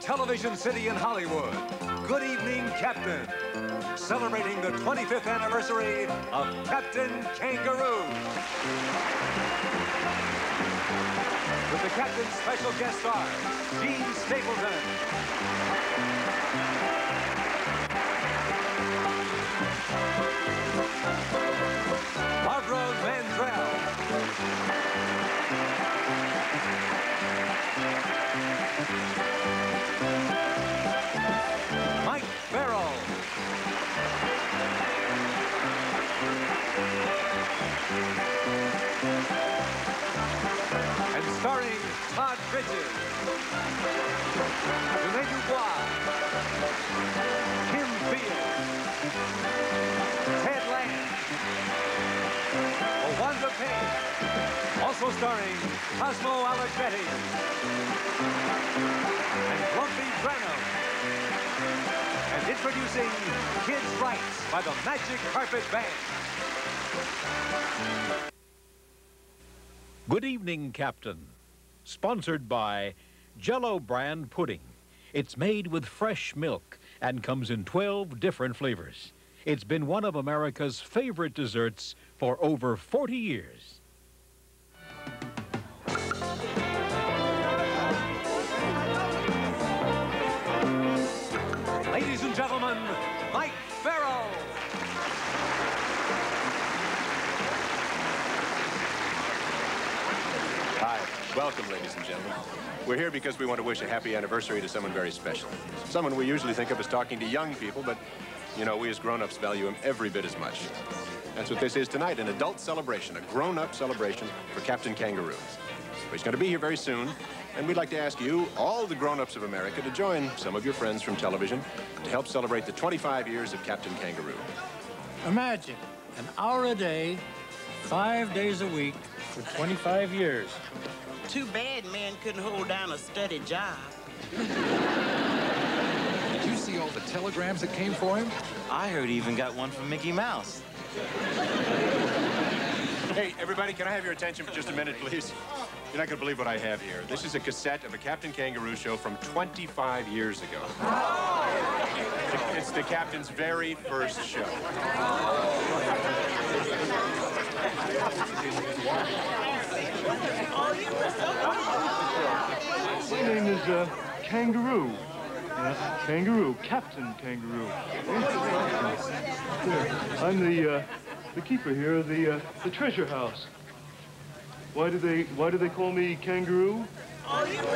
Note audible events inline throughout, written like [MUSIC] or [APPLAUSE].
Television City in Hollywood, Good Evening Captain, celebrating the 25th anniversary of Captain Kangaroo. With the Captain's special guest star, Jean Stapleton. René Dubois. Kim Fields. Ted Land. Wanda Payne. Also starring Cosmo Allegretti. And Lumpy Brannum. And introducing Kids' Writes by the Magic Carpet Band. Good evening, Captain. Sponsored by Jell-O Brand Pudding. It's made with fresh milk and comes in 12 different flavors. It's been one of America's favorite desserts for over 40 years. Ladies and gentlemen, Mike Farrell. Hi. Welcome, ladies and gentlemen. We're here because we want to wish a happy anniversary to someone very special. Someone we usually think of as talking to young people, but, you know, we as grown-ups value him every bit as much. That's what this is tonight, an adult celebration, a grown-up celebration for Captain Kangaroo. He's going to be here very soon, and we'd like to ask you, all the grown-ups of America, to join some of your friends from television to help celebrate the 25 years of Captain Kangaroo. Imagine an hour a day, five days a week for 25 years. Too bad man couldn't hold down a steady job. Did you see all the telegrams that came for him? I heard he even got one from Mickey Mouse. Hey, everybody, can I have your attention for just a minute, please? You're not going to believe what I have here. This is a cassette of a Captain Kangaroo show from 25 years ago. It's the captain's very first show. My name is uh, Kangaroo. Yes, Kangaroo, Captain Kangaroo. I'm the uh, the keeper here of the uh, the treasure house. Why do they Why do they call me Kangaroo? See, look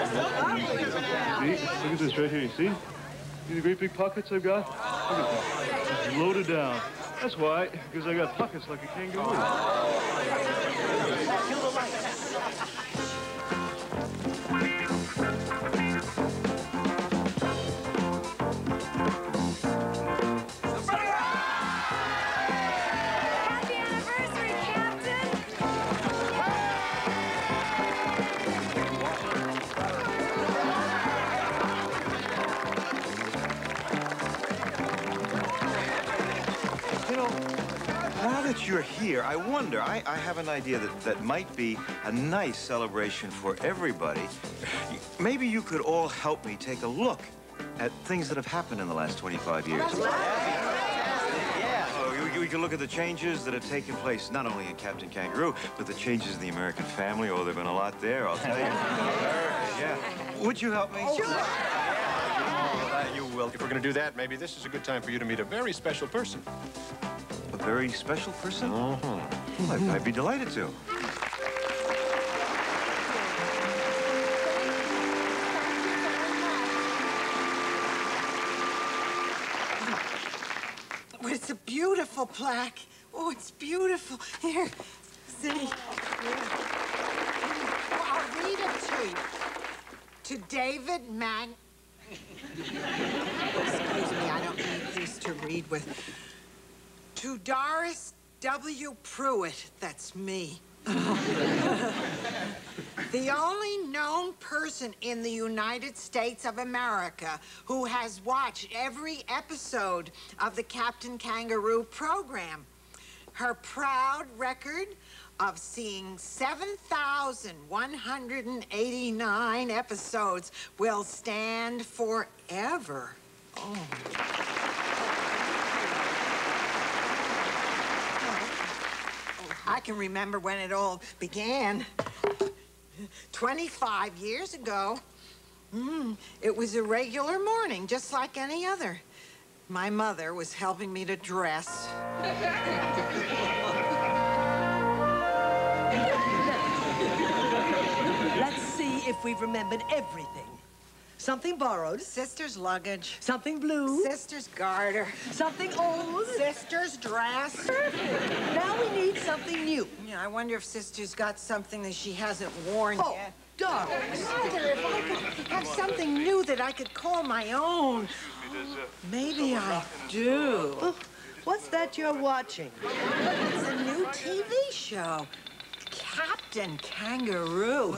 at this right here. You see? See the great big pockets I've got? Look at that. Just loaded down. That's why, because I got pockets like a kangaroo. Now you're here, I wonder, I, I have an idea that, that might be a nice celebration for everybody. Maybe you could all help me take a look at things that have happened in the last 25 years. Yeah. Oh, you, you can look at the changes that have taken place, not only in Captain Kangaroo, but the changes in the American family. Oh, there have been a lot there, I'll tell you. [LAUGHS] yeah. Would you help me? Oh, sure. You will. If we're going to do that, maybe this is a good time for you to meet a very special person. A very special person? Well, I'd, I'd be delighted to. It's a beautiful plaque. Oh, it's beautiful. Here, see. Well, I'll read it to you. To David Mang. [LAUGHS] Excuse me, I don't need this to read with. To Doris W. Pruitt, that's me. [LAUGHS] The only known person in the United States of America who has watched every episode of the Captain Kangaroo program. her proud record of seeing 7,189 episodes will stand forever. Oh. I can remember when it all began. 25 years ago. Mm, it was a regular morning, just like any other. My mother was helping me to dress. [LAUGHS] Let's see if we've remembered everything. Something borrowed. Sister's luggage. Something blue. Sister's garter. Something old. Sister's dress. [LAUGHS] Now we need something new. Yeah, I wonder if Sister's got something that she hasn't worn Oh, yet. darling. Mother, if I could have something new that I could call my own. Maybe I do. Oh, what's that you're watching? It's a new TV show. Captain Kangaroo.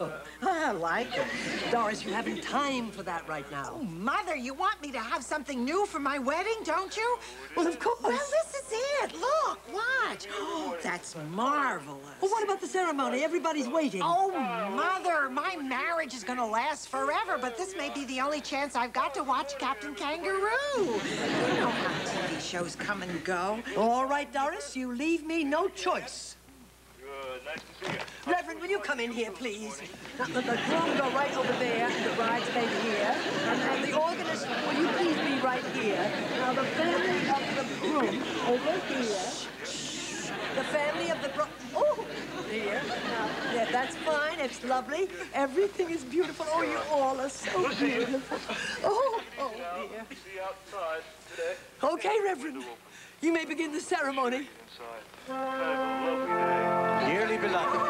[LAUGHS] I like it. Doris, you haven't time for that right now. Oh, Mother, you want me to have something new for my wedding, don't you? Well, of course. Well, this is it. Look, watch. Oh, that's marvelous. Well, what about the ceremony? Everybody's waiting. Oh, Mother, my marriage is going to last forever, but this may be the only chance I've got to watch Captain Kangaroo. You know how TV shows come and go. All right, Doris, you leave me no choice. Good. Nice to see you. Reverend, will you come in here, please? The, the groom go right over there, and the bridesmaid here. And, and the organist, will you please be right here? Now, the family of the groom over here. The family of the bro... Oh, here. Now, yeah, that's fine. It's lovely. Everything is beautiful. Oh, you all are so beautiful. [LAUGHS] Oh, oh, dear. See you outside today. Okay, Reverend. You may begin the ceremony. Inside. Have a lovely day. Beloved,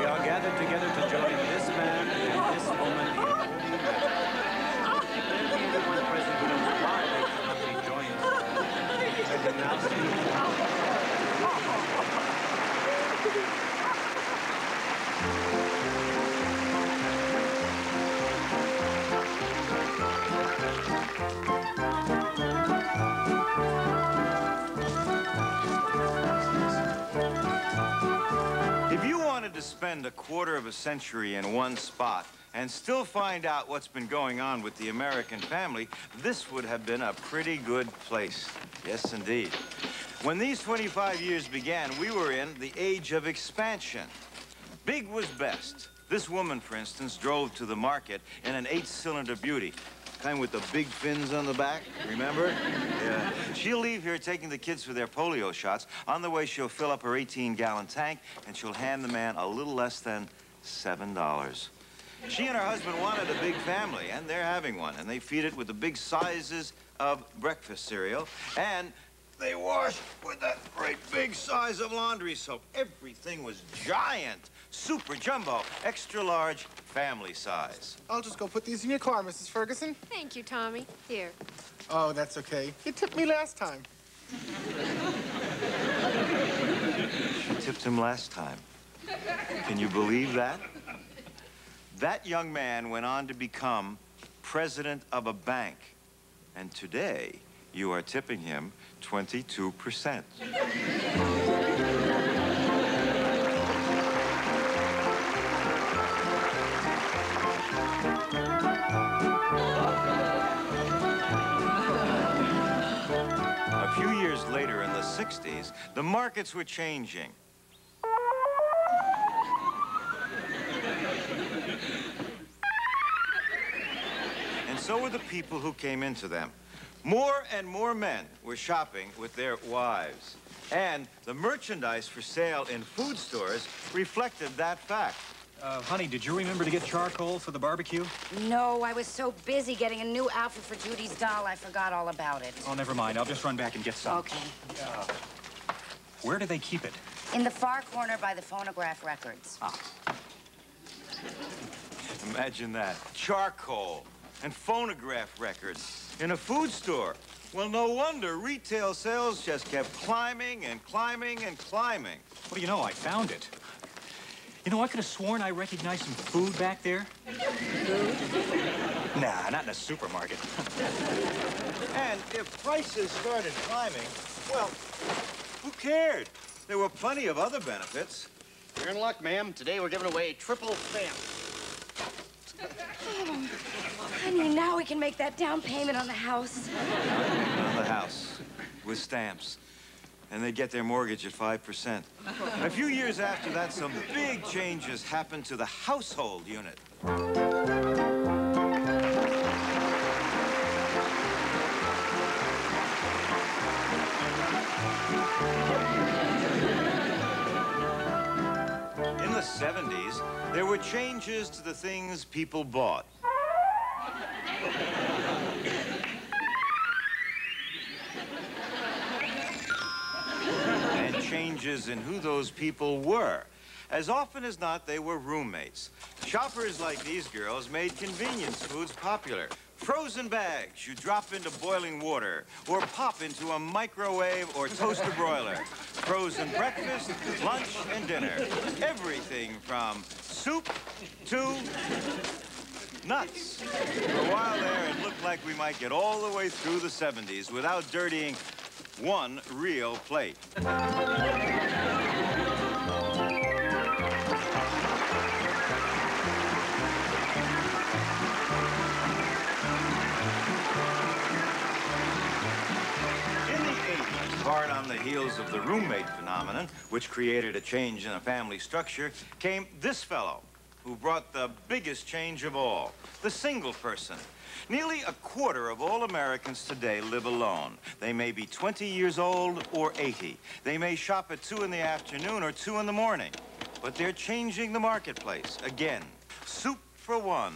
we are gathered together to join this man and this woman in Everyone present now sing. Wanted to spend a quarter of a century in one spot and still find out what's been going on with the American family, this would have been a pretty good place. Yes, indeed. When these 25 years began, we were in the age of expansion. Big was best. This woman, for instance, drove to the market in an eight-cylinder beauty. Kind with the big fins on the back, remember? Yeah. She'll leave here taking the kids for their polio shots. On the way, she'll fill up her 18-gallon tank, and she'll hand the man a little less than $7. She and her husband wanted a big family, and they're having one. And they feed it with the big sizes of breakfast cereal, and they wash with that great big size of laundry soap. Everything was giant, super jumbo, extra large, family size. I'll just go put these in your car, Mrs. Ferguson. Thank you, Tommy. Here. Oh, that's okay. You tipped me last time. She tipped him last time. Can you believe that? That young man went on to become president of a bank. And today, you are tipping him 22%. Years later, in the 60s, the markets were changing. And so were the people who came into them. More and more men were shopping with their wives. And the merchandise for sale in food stores reflected that fact. Uh, honey, did you remember to get charcoal for the barbecue? No, I was so busy getting a new outfit for Judy's doll, I forgot all about it. Oh, never mind. I'll just run back and get some. Okay. Where do they keep it? In the far corner by the phonograph records. Ah. Imagine that. Charcoal and phonograph records in a food store. Well, no wonder retail sales just kept climbing and climbing and climbing. Well, you know, I found it. You know, I could have sworn I recognized some food back there. Nah, not in a supermarket. [LAUGHS] And if prices started climbing, well, who cared? There were plenty of other benefits. You're in luck, ma'am. Today we're giving away triple stamp. [SIGHS] Honey, now we can make that down payment on the house. On the house with stamps. And they get their mortgage at 5%. A few years after that, some big changes happened to the household unit. In the 70s, there were changes to the things people bought. Changes in who those people were. As often as not, they were roommates. Shoppers like these girls made convenience foods popular. Frozen bags you drop into boiling water or pop into a microwave or toaster broiler. Frozen breakfast, lunch, and dinner. Everything from soup to nuts. For a while there, it looked like we might get all the way through the 70s without dirtying one real plate. In the 80s, hard on the heels of the roommate phenomenon, which created a change in a family structure, came this fellow, who brought the biggest change of all, the single person. Nearly a quarter of all Americans today live alone. They may be 20 years old or 80. They may shop at 2 in the afternoon or 2 in the morning. But they're changing the marketplace again. Soup for one,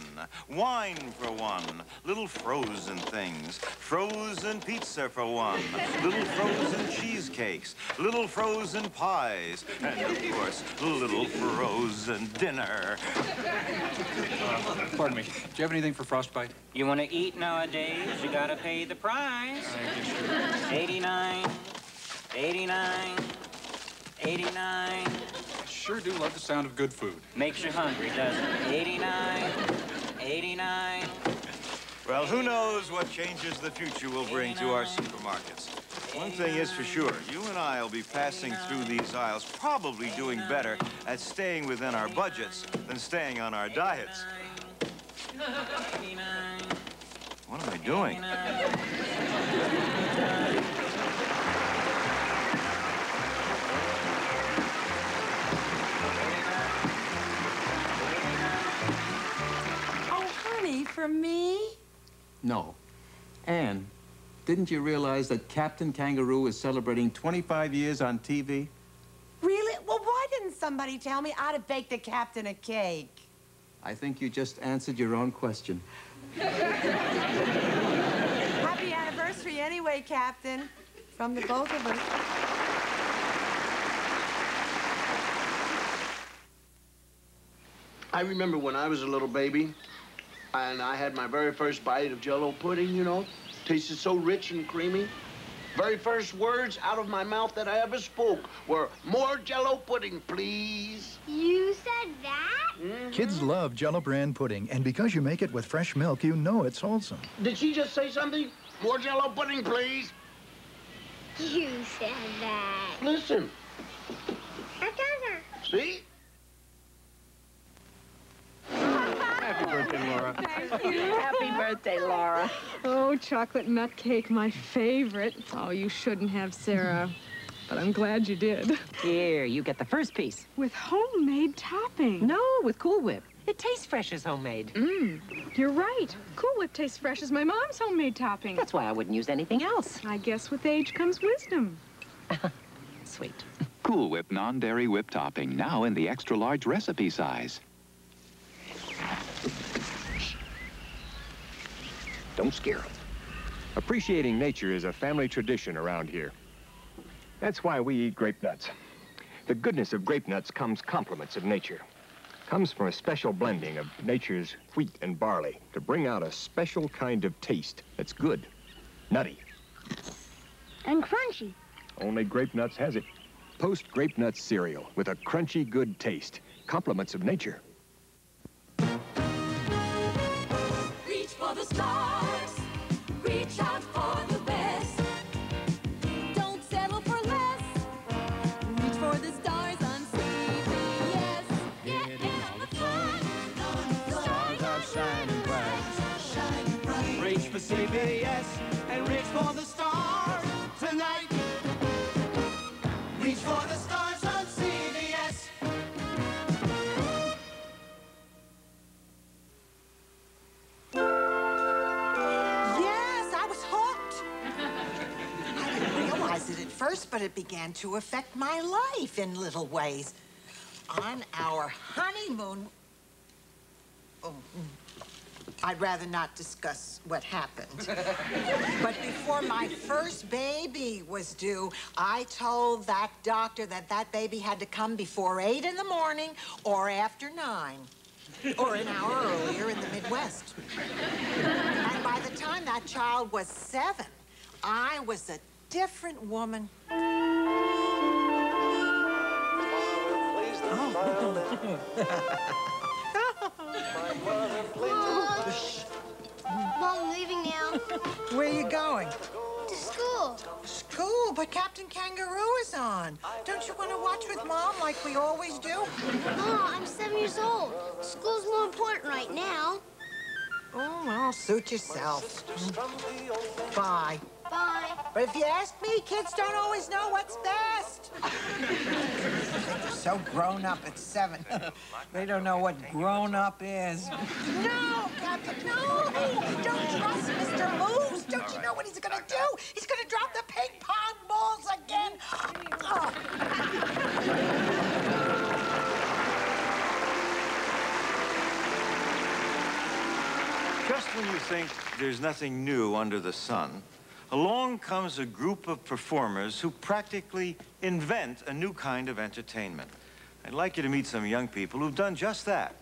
wine for one, little frozen things, frozen pizza for one, little frozen cheesecakes, little frozen pies, and of course, little frozen dinner. Pardon me. Do you have anything for frostbite? You want to eat nowadays, you gotta pay the price. 89, 89, 89. I sure do love the sound of good food. Makes you hungry, doesn't it? 89, 89. Well, who knows what changes the future will bring to our supermarkets. One thing is for sure, you and I will be passing through these aisles, probably doing better at staying within our budgets than staying on our diets. What am I doing? For me? No. Anne, didn't you realize that Captain Kangaroo is celebrating 25 years on TV? Really? Well, why didn't somebody tell me I'd have baked the captain a cake? I think you just answered your own question. Happy anniversary anyway, Captain. From the both of us. I remember when I was a little baby and I had my very first bite of Jell-O pudding, you know. Tasted so rich and creamy. Very first words out of my mouth that I ever spoke were, more Jell-O pudding, please. You said that? Mm-hmm. Kids love Jell-O brand pudding, and because you make it with fresh milk, you know it's wholesome. Did she just say something? More jello pudding, please. You said that. Listen, That see? Happy birthday, Laura. Happy birthday, Laura. Oh, chocolate nut cake, my favorite. Oh, you shouldn't have, Sarah. But I'm glad you did. Here, you get the first piece. With homemade topping. No, with Cool Whip. It tastes fresh as homemade. Mmm, you're right. Cool Whip tastes fresh as my mom's homemade topping. That's why I wouldn't use anything else. I guess with age comes wisdom. [LAUGHS] Sweet. Cool Whip non-dairy whip topping, now in the extra large recipe size. Don't scare them. Appreciating nature is a family tradition around here. That's why we eat Grape-Nuts. The goodness of Grape-Nuts comes compliments of nature. Comes from a special blending of nature's wheat and barley to bring out a special kind of taste that's good, nutty. And crunchy. Only Grape-Nuts has it. Post Grape-Nuts cereal with a crunchy good taste. Compliments of nature. Reach for the stars. CBS and reach for the stars tonight. Reach for the stars on CBS. Yes, I was hooked. [LAUGHS] I didn't realize it at first, but it began to affect my life in little ways. On our honeymoon, oh, mm, I'd rather not discuss what happened. but before my first baby was due, I told that doctor that that baby had to come before 8 in the morning or after 9, or an hour earlier in the Midwest. And by the time that child was seven, I was a different woman. Mom, [LAUGHS] Where are you going? To school. School, but Captain Kangaroo is on. Don't you want to watch with Mom like we always do? Mom, I'm seven years old. School's more important right now. Oh, well, suit yourself. Bye. Bye. But if you ask me, kids don't always know what's best. They're so grown up at seven. they don't know what grown up is. No, Captain, no! Don't trust Mr. Moose. Don't you know what he's gonna do? He's gonna drop the ping pong balls again. Oh. Just when you think there's nothing new under the sun, along comes a group of performers who practically invent a new kind of entertainment. I'd like you to meet some young people who've done just that.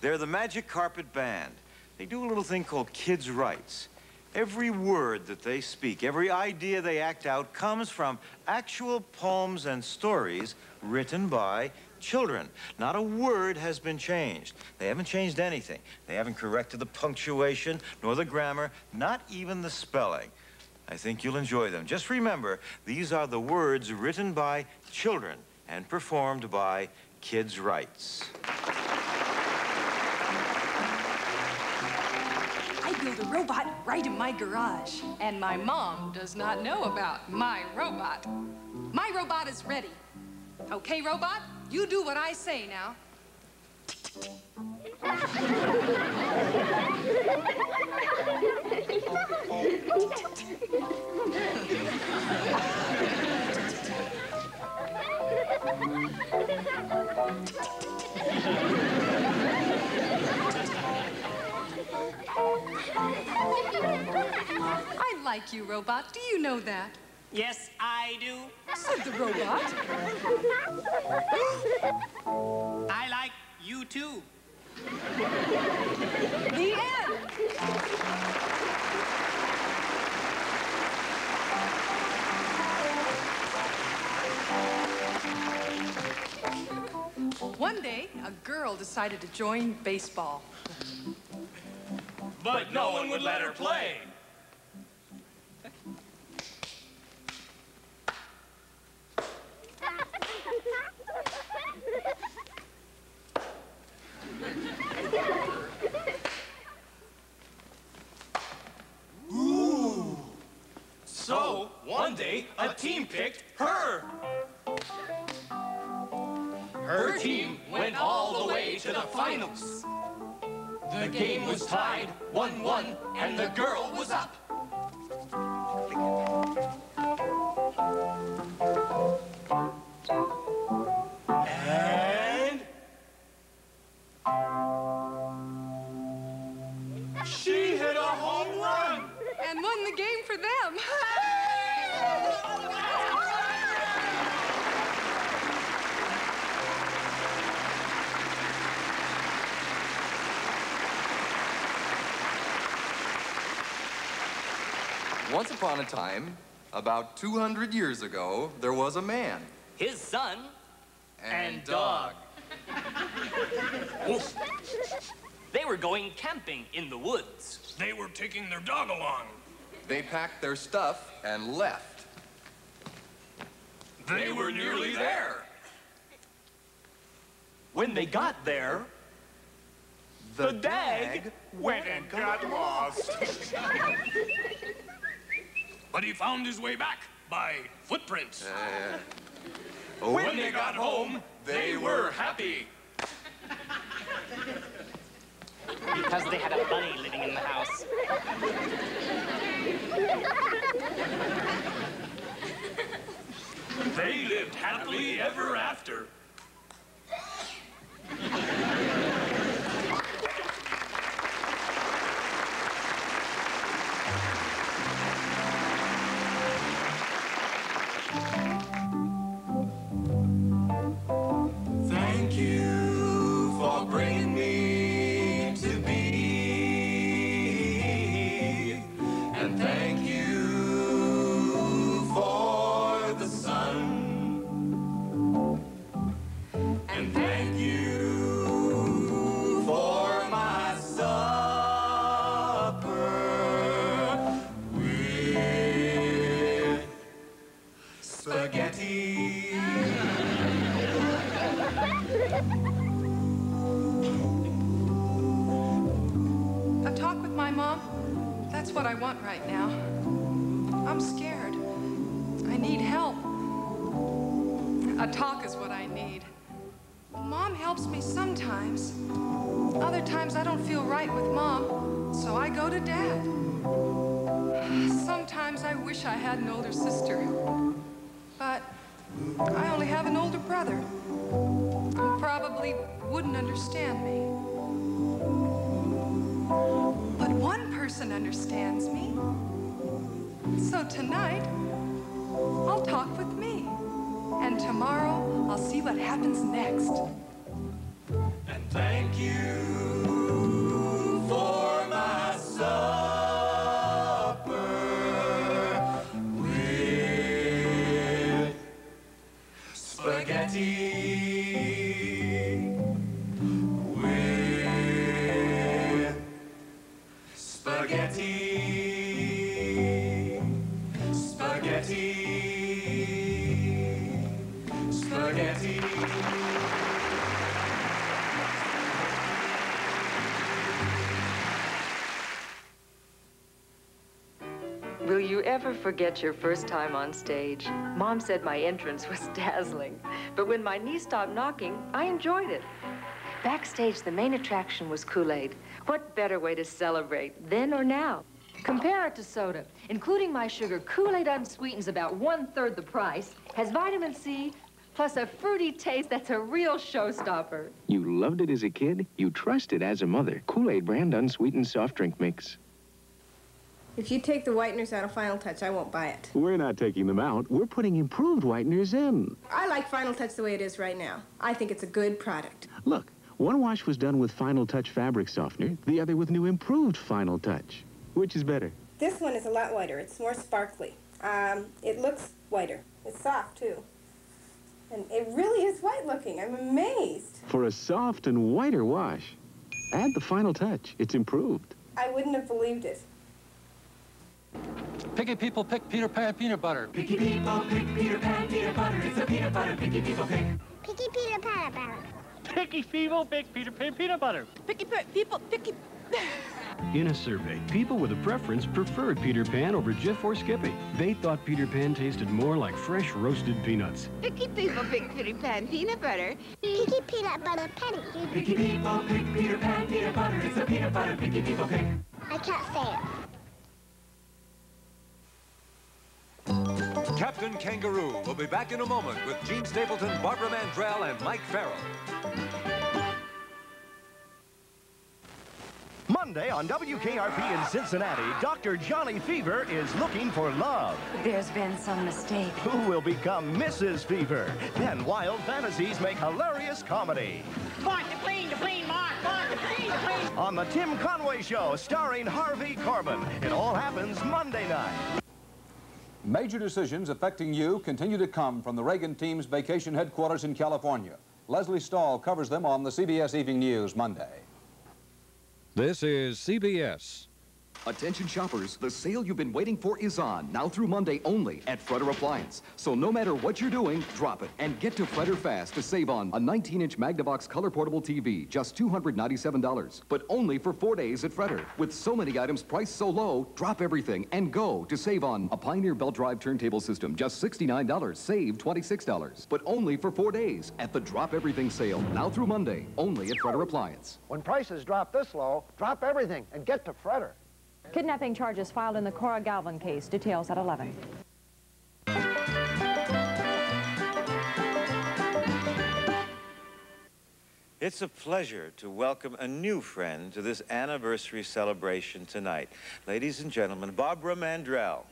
They're the Magic Carpet Band. They do a little thing called Kids' Writes. Every word that they speak, every idea they act out comes from actual poems and stories written by children. Not a word has been changed. They haven't changed anything. They haven't corrected the punctuation, nor the grammar, not even the spelling. I think you'll enjoy them. Just remember, these are the words written by children and performed by Kids' Writes. I build a robot right in my garage. And my mom does not know about my robot. My robot is ready. Okay, robot? You do what I say now. [LAUGHS] like you, robot. Do you know that? Yes, I do. Said the robot. I like you too. The end. One day, a girl decided to join baseball. But no one would let her play. Ooh. So, one day, a team picked her. Her team went all the way to the finals. The game was tied 1-1, and the girl was up. Time, about 200 years ago, there was a man. His son And, dog. [LAUGHS] Woof. They were going camping in the woods. They were taking their dog along. They packed their stuff and left. They were nearly there. When they got there, The dag went and got lost. [LAUGHS] But he found his way back by footprints. Oh. When they got home, they were happy. Because they had a bunny living in the house. They lived happily ever after. I had an older sister. But I only have an older brother who probably wouldn't understand me. But one person understands me. So tonight, I'll talk with me. And tomorrow, I'll see what happens next. And thank you Will you ever forget your first time on stage? Mom said my entrance was [LAUGHS] dazzling, but when my knee stopped knocking, I enjoyed it. Backstage, the main attraction was Kool-Aid. What better way to celebrate, then or now? Compare it to soda. Including my sugar, Kool-Aid unsweetened's about one-third the price, has vitamin C, plus a fruity taste that's a real showstopper. You loved it as a kid, you trust it as a mother. Kool-Aid brand unsweetened soft drink mix. If you take the whiteners out of Final Touch, I won't buy it. We're not taking them out. We're putting improved whiteners in. I like Final Touch the way it is right now. I think it's a good product. Look, one wash was done with Final Touch fabric softener, the other with new improved Final Touch. Which is better? This one is a lot whiter. It's more sparkly. Um, it looks whiter. It's soft, too. And it really is white looking. I'm amazed. For a soft and whiter wash, add the Final Touch. It's improved. I wouldn't have believed it. Picky people pick Peter Pan peanut butter. Picky people pick Peter Pan peanut butter. It's a peanut butter. Picky people pick. Picky Peter Pan butter. Picky people pick Peter Pan peanut butter. Picky people, picky. In a survey, people with a preference preferred Peter Pan over Jif or Skippy. They thought Peter Pan tasted more like fresh roasted peanuts. Picky people pick Peter Pan peanut butter. Picky peanut butter penny. Picky people pick Peter Pan peanut butter. It's a peanut butter. Picky people pick. I can't say it. Captain Kangaroo will be back in a moment with Jean Stapleton, Barbara Mandrell, and Mike Farrell. Monday on WKRP in Cincinnati, Dr. Johnny Fever is looking for love. There's been some mistake. Who will become Mrs. Fever? Then wild fantasies make hilarious comedy. Mark the plane, the plane, Mark, Mark the plane, the plane. On the Tim Conway Show, starring Harvey Korman. It all happens Monday night. Major decisions affecting you continue to come from the Reagan team's vacation headquarters in California. Lesley Stahl covers them on the CBS Evening News Monday. This is CBS. Attention shoppers, the sale you've been waiting for is on, now through Monday only at Fretter Appliance. So no matter what you're doing, drop it and get to Fretter fast to save on a 19-inch Magnavox color portable TV, just $297, but only for four days at Fretter. With so many items priced so low, drop everything and go to save on a Pioneer belt drive turntable system, just $69, save $26, but only for four days at the Drop Everything sale, now through Monday, only at Fretter Appliance. When prices drop this low, drop everything and get to Fretter. Kidnapping charges filed in the Cora Galvin case. Details at 11. It's a pleasure to welcome a new friend to this anniversary celebration tonight. Ladies and gentlemen, Barbara Mandrell.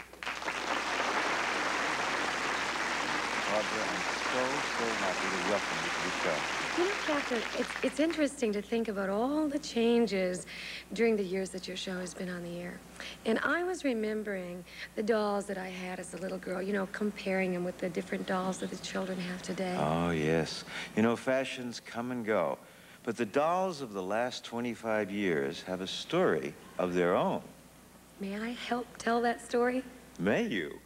Barbara, I'm so, so happy to welcome you to the show. You know, Captain, it's, it's interesting to think about all the changes during the years that your show has been on the air. And I was remembering the dolls that I had as a little girl, you know, comparing them with the different dolls that the children have today. Oh, yes. You know, fashions come and go. But the dolls of the last 25 years have a story of their own. May I help tell that story? May you?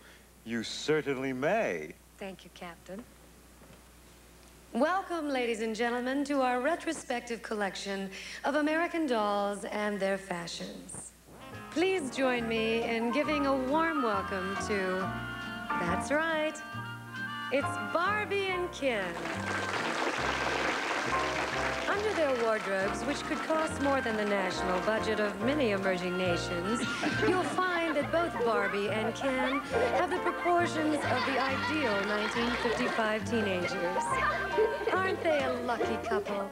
You certainly may. Thank you, Captain. Welcome, ladies and gentlemen, to our retrospective collection of American dolls and their fashions. Please join me in giving a warm welcome to, that's right, it's Barbie and Ken. Under their wardrobes, which could cost more than the national budget of many emerging nations, you'll find that both Barbie and Ken have the proportions of the ideal 1955 teenagers. Aren't they a lucky couple?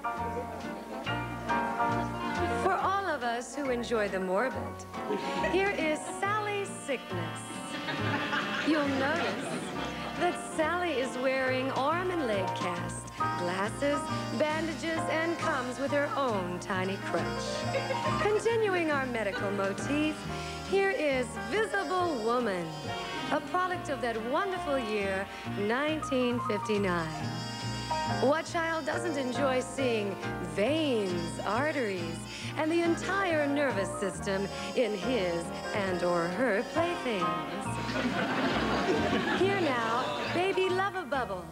For all of us who enjoy the morbid, here is Sally Sickness. You'll notice that Sally is wearing arm and leg cast, glasses, bandages, and comes with her own tiny crutch. Continuing our medical motif, here is Visible Woman, a product of that wonderful year, 1959. What child doesn't enjoy seeing veins, arteries, and the entire nervous system in his and or her playthings? Here now, Baby Love a Bubble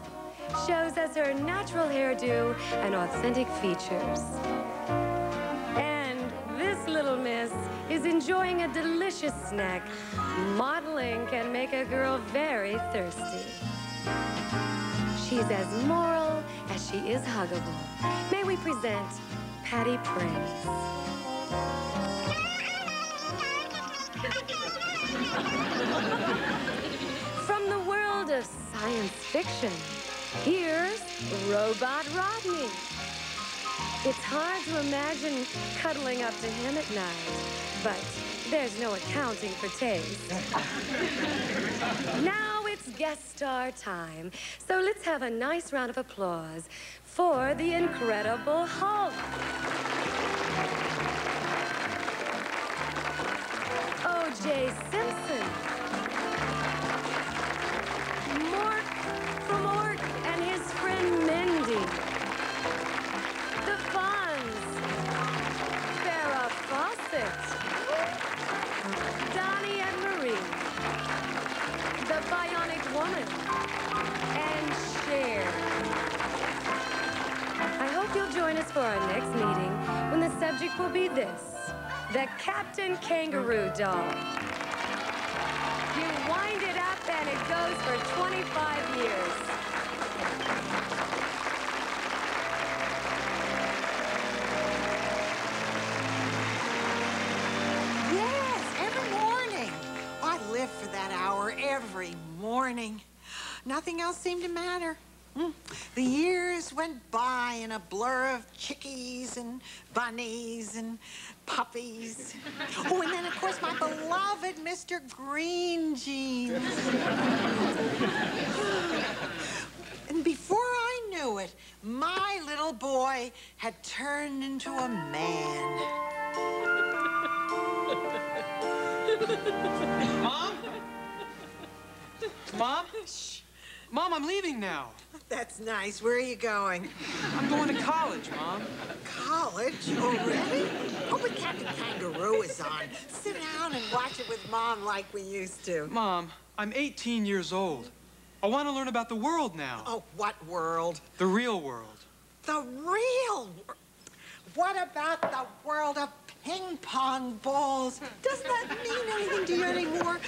shows us her natural hairdo and authentic features. Is enjoying a delicious snack. Modeling can make a girl very thirsty. She's as moral as she is huggable. May we present Patty Praise. From the world of science fiction, here's Robot Rodney. It's hard to imagine cuddling up to him at night, but there's no accounting for taste. now it's guest star time, so let's have a nice round of applause for the Incredible Hulk. O.J. Simpson. Join us for our next meeting when the subject will be this. The Captain Kangaroo doll. You wind it up and it goes for 25 years. Yes, every morning. I live for that hour every morning. Nothing else seemed to matter. Hmm. The years went by in a blur of chickies and bunnies and puppies. Oh, and then, of course, my beloved Mr. Green Jeans. and before I knew it, my little boy had turned into a man. Mom? Mom? Shh. Mom, I'm leaving now. That's nice. Where are you going? I'm going to college, Mom. College oh, already? Oh, but Captain Kangaroo is on. Sit down and watch it with Mom like we used to. Mom, I'm 18 years old. I want to learn about the world now. Oh, what world? The real world. The real world. What about the world of ping pong balls? Doesn't that mean anything to you anymore?